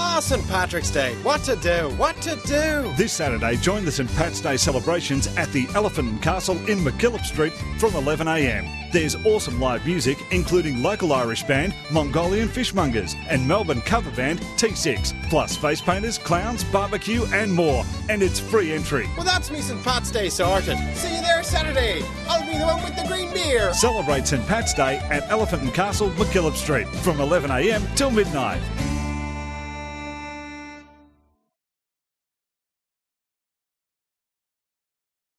Ah, St. Patrick's Day. What to do? What to do? This Saturday, join the St Pat's Day celebrations at the Elephant and Castle in McKillop Street from 11am. There's awesome live music, including local Irish band Mongolian Fishmongers and Melbourne cover band TSix, plus face painters, clowns, barbecue, and more. And it's free entry. Well, that's me St. Pat's Day sorted. See you there Saturday. I'll be the one with the green beer. Celebrate St Pat's Day at Elephant and Castle, McKillop Street from 11am till midnight.